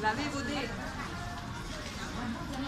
Lavez vos dés.